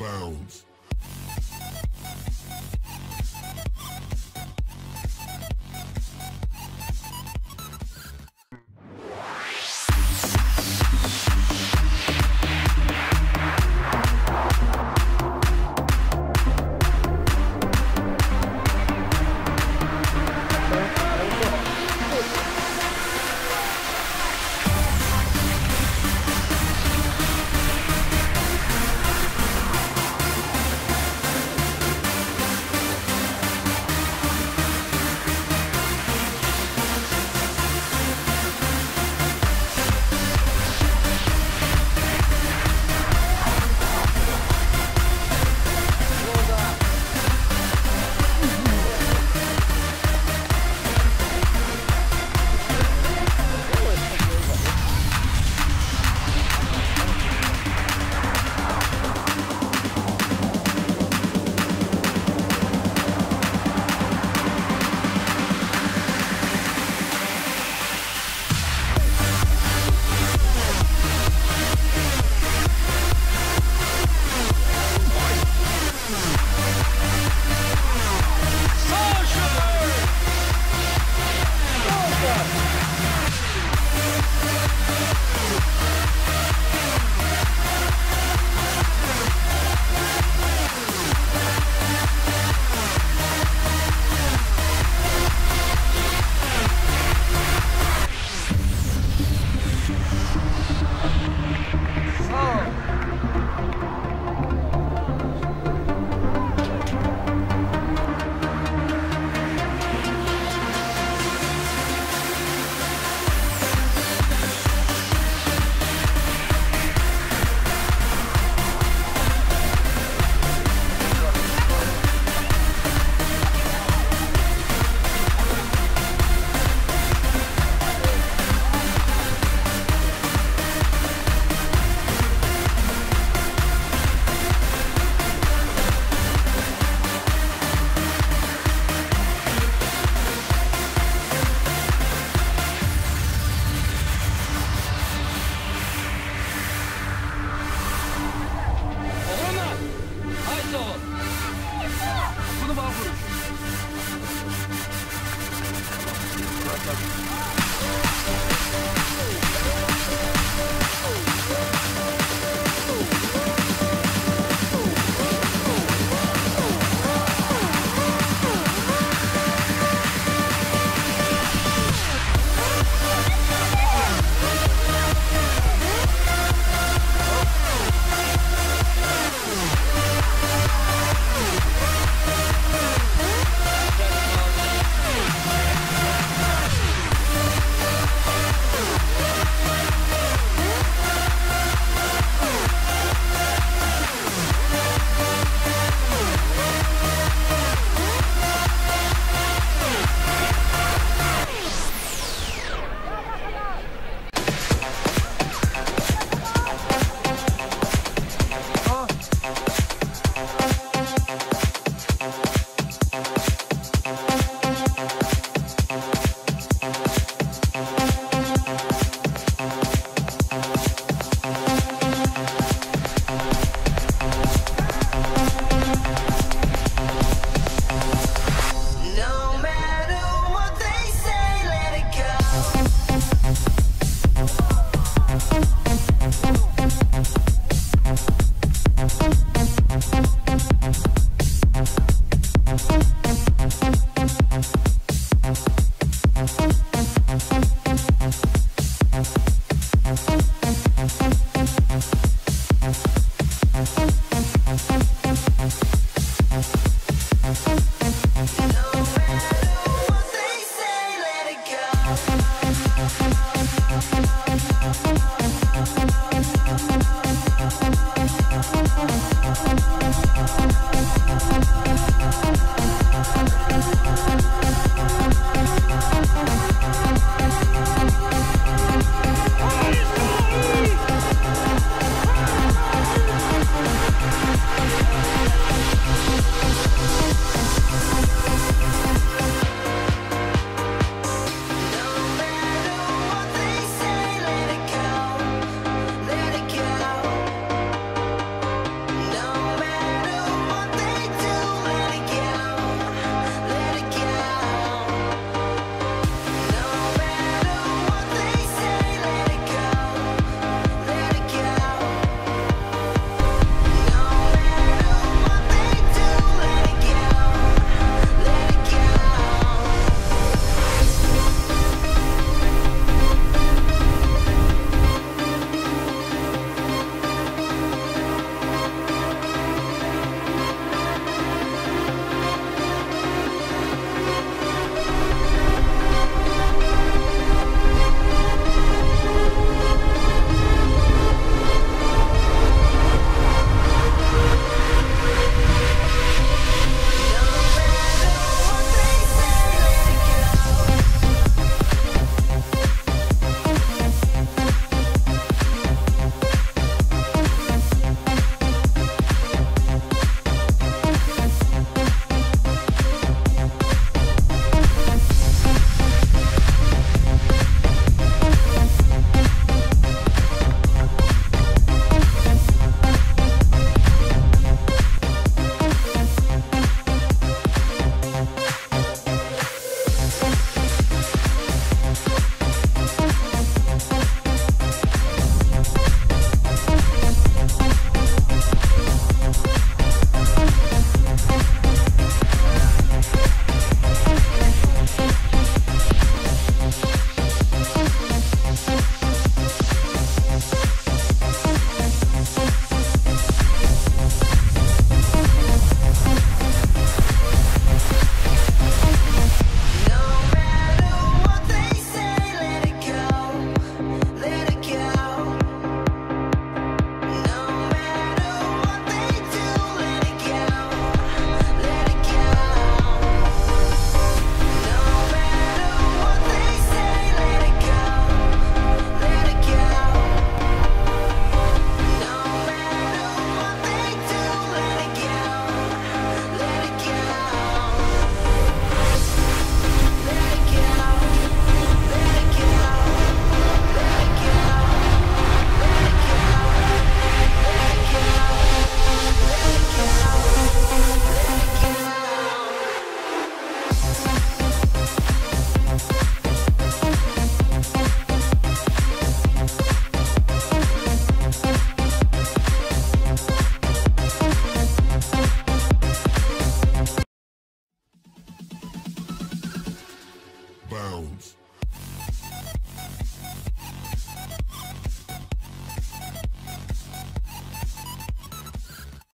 bounds. Thank